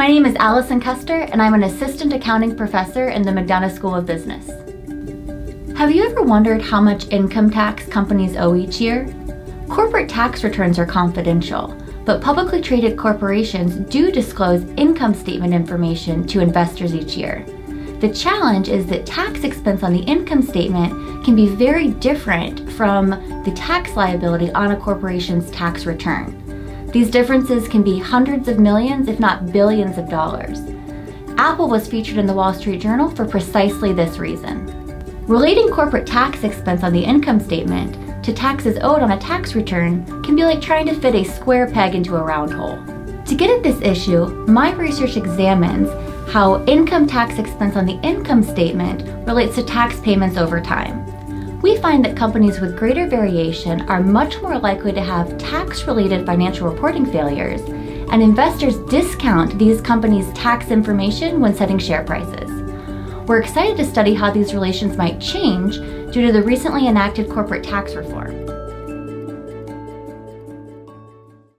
My name is Allison Koester, and I'm an assistant accounting professor in the McDonough School of Business. Have you ever wondered how much income tax companies owe each year? Corporate tax returns are confidential, but publicly traded corporations do disclose income statement information to investors each year. The challenge is that tax expense on the income statement can be very different from the tax liability on a corporation's tax return. These differences can be hundreds of millions, if not billions of dollars. Apple was featured in the Wall Street Journal for precisely this reason. Relating corporate tax expense on the income statement to taxes owed on a tax return can be like trying to fit a square peg into a round hole. To get at this issue, my research examines how income tax expense on the income statement relates to tax payments over time we find that companies with greater variation are much more likely to have tax related financial reporting failures, and investors discount these companies' tax information when setting share prices. We're excited to study how these relations might change due to the recently enacted corporate tax reform.